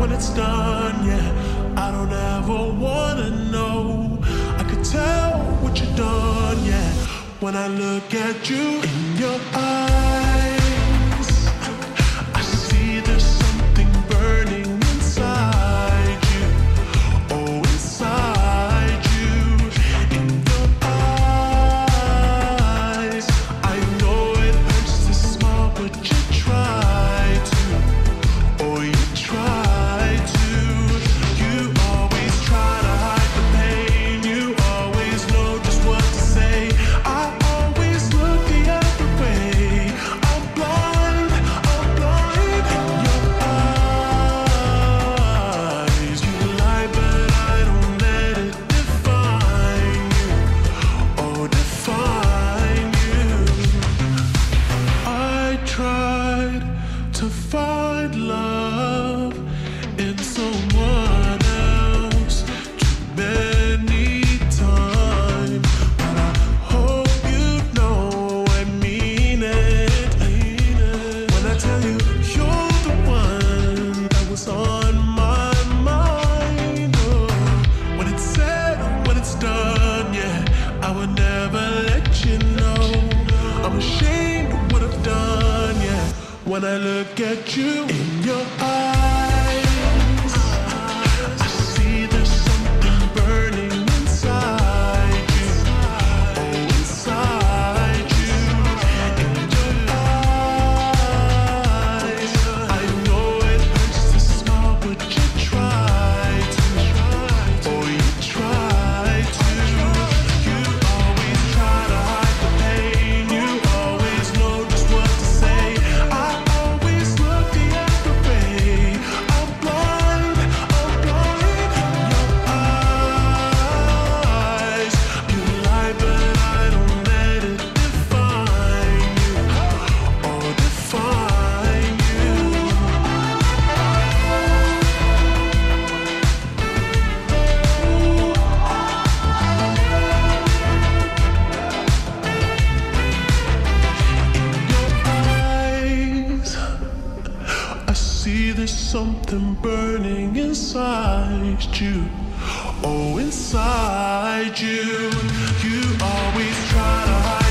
when it's done, yeah. I don't ever wanna know. I could tell what you've done, yeah. When I look at you in your eyes. When I look at you in your eyes. something burning inside you. Oh, inside you. You always try to hide.